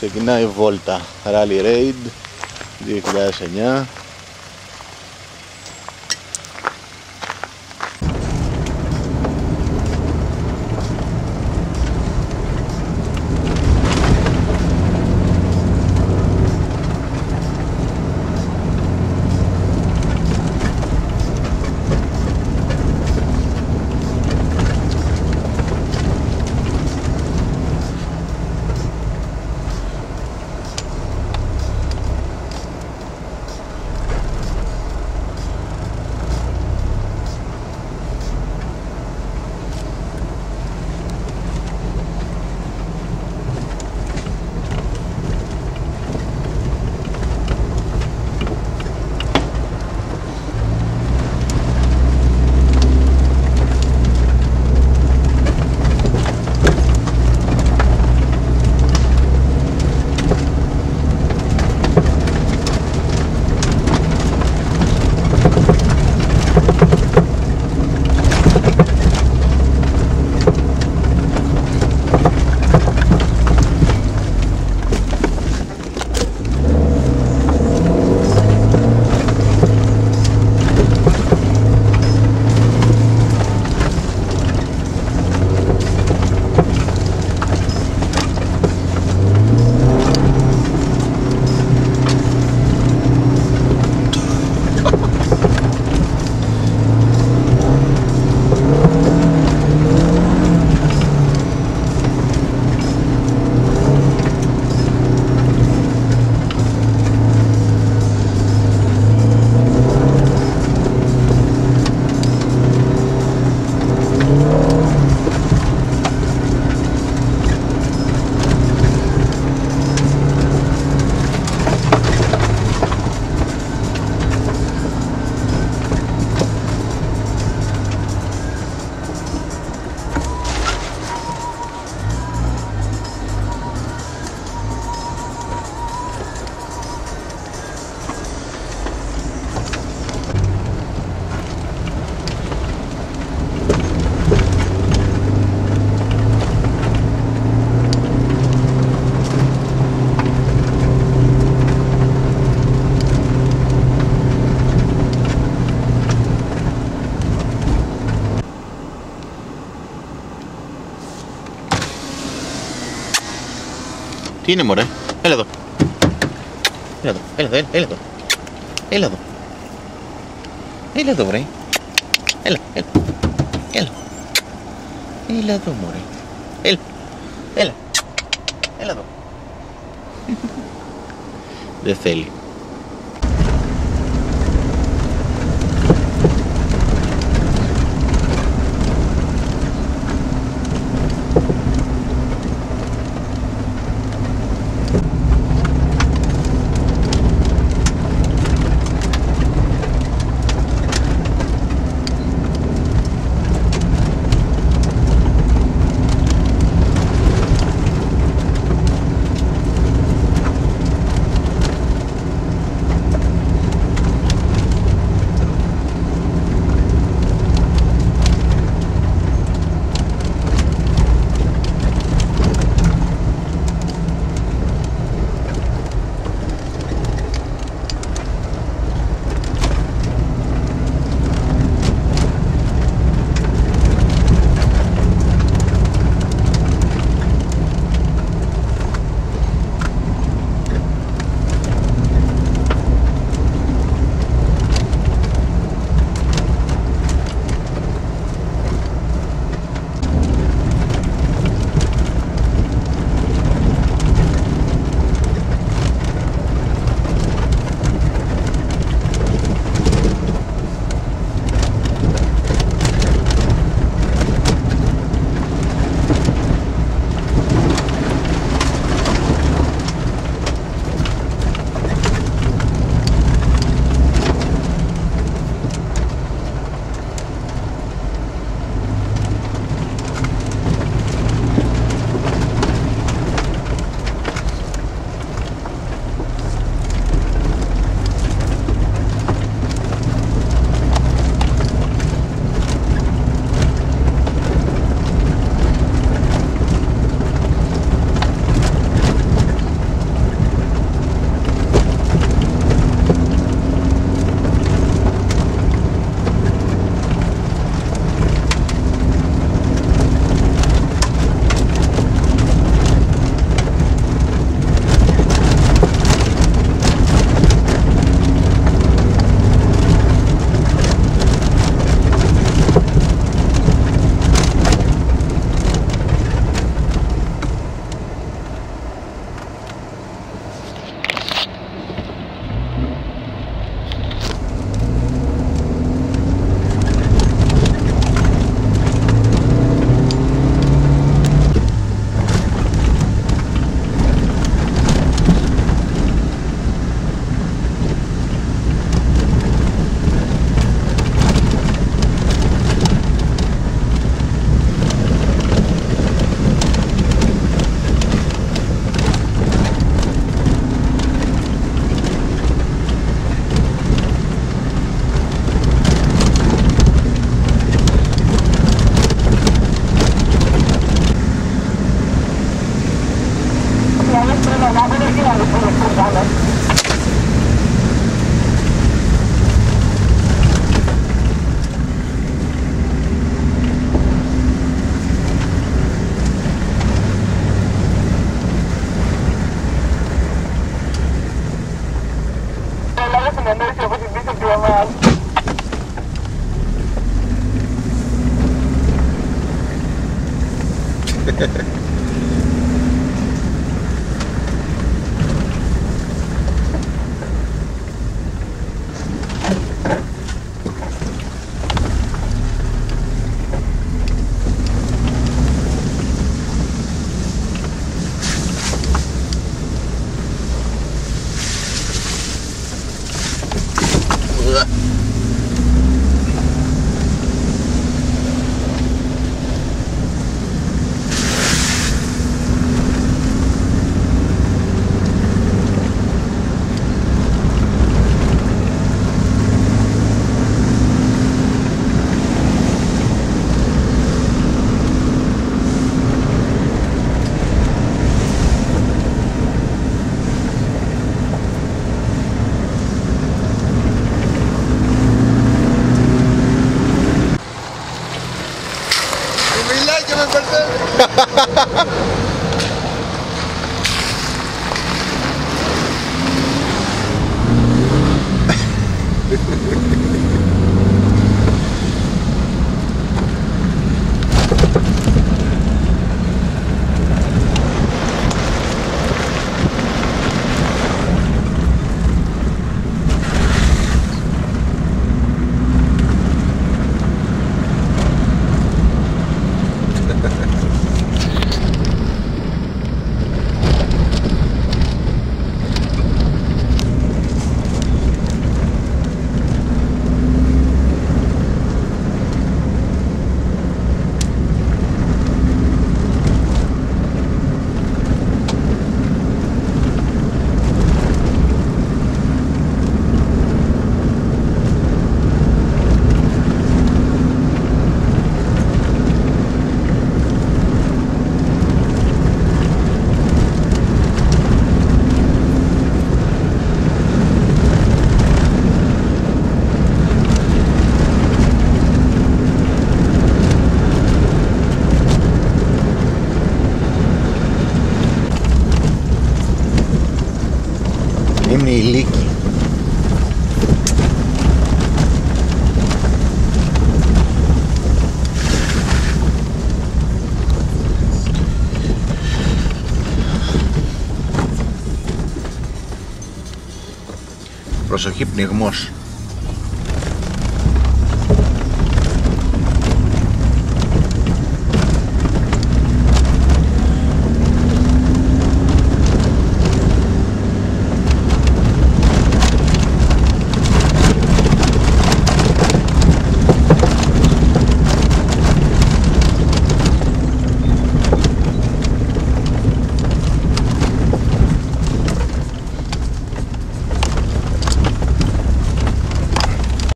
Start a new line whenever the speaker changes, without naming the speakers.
Ξεκινάει η βόλτα Rally Raid 2009 Tiene mora, eh. Helado. Helado, helado, helado. Helado. Helado, more.
Helado, helado. Helado. Helado, more. Helado. Helado. Helado.
De Celi. Ha ha ha ha ha! Είναι η λύκη. Προσοχή πνιγμός.